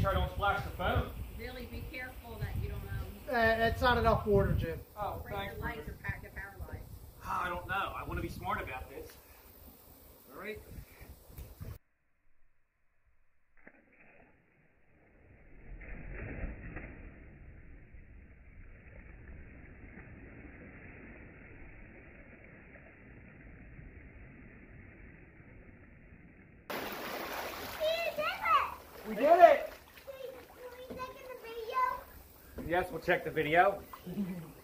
sure I don't splash the phone. Really be careful that you don't um, Uh, that's not enough water, Jim. Oh, thanks. your lights or pack your power lines. Ah, I don't know. I want to be smart about this. All right. We did it! Yes, we'll check the video.